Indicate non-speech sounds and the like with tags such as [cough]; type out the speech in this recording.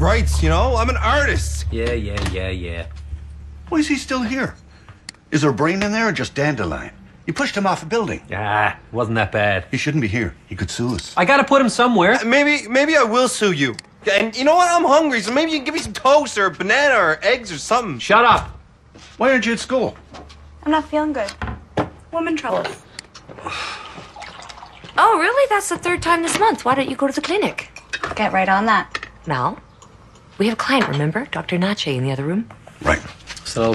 rights, you know? I'm an artist. Yeah, yeah, yeah, yeah. Why is he still here? Is there a brain in there or just dandelion? You pushed him off a building. Ah, wasn't that bad. He shouldn't be here. He could sue us. I gotta put him somewhere. Maybe, maybe I will sue you. And you know what? I'm hungry, so maybe you can give me some toast or a banana or eggs or something. Shut up. Why aren't you at school? I'm not feeling good. Woman trouble. [sighs] Oh, really? That's the third time this month. Why don't you go to the clinic? Get right on that. Now, we have a client, remember? Dr. Nache in the other room. Right. So,